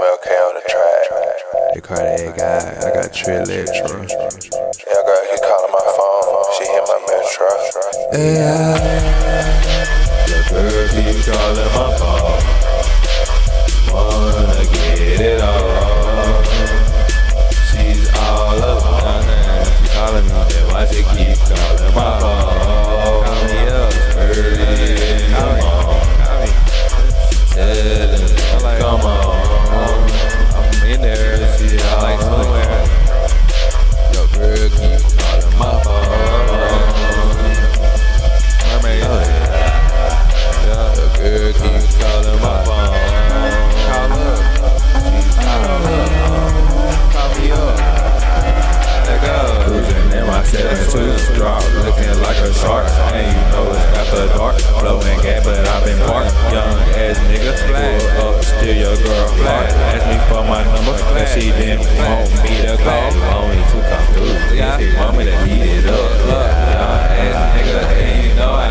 MFK on the track. The Cartier God, I got Trill Electro. Yeah, girl, he calling my phone. She hit my metro. Yeah. The girl keep calling my phone. She didn't want me to call. Me to come through, yeah. She want me to beat it up. Young ass nigga, and you know I.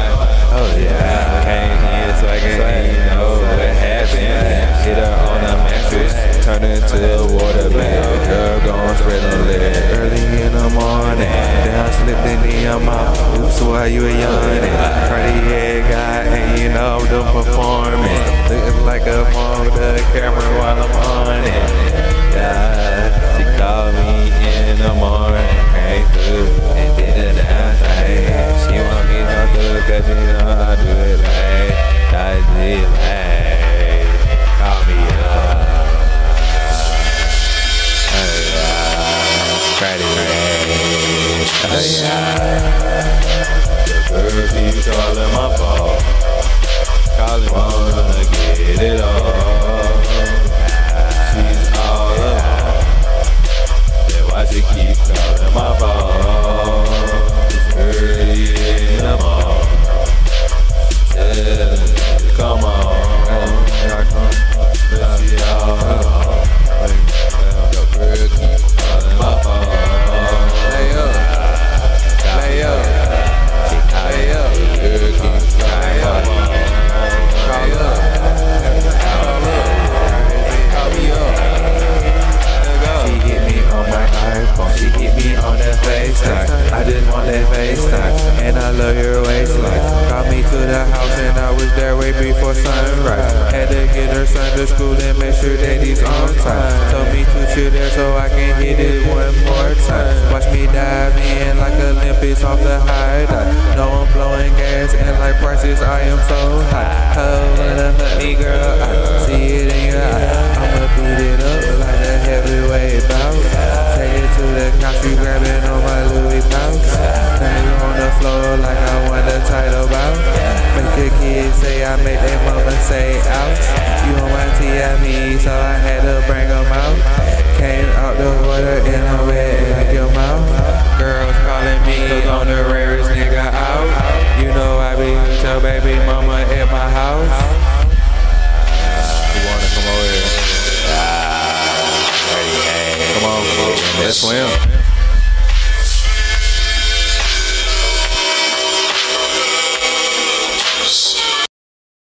Oh yeah, came here so I can, you know what happened. Hit her on the mattress, turn into a water bed. Girl gon' spread a leg early in the morning. Then I slipped in the mouth. Oops, why you a yawning? Cartier God, and you know the performance. Looking like a on the camera The bird keep calling my phone. Your waistline. Called me to the house, and I was there way before sunrise. Had to get her son to school and make sure that he's on time. Told me to chill there so I can hit it one more time. Watch me dive in like Olympics off the high dive. No, I'm blowing gas, and like prices, I am so high. Oh, wanna hurt me, girl? I see it in your eye. So I had to bring them out. Came out the water and I'm wet like your mouth. Girls calling me, cause I'm the rarest nigga out. You know I be with your baby mama at my house. You wanna come over here? Ah, come on, come on. Let's swim.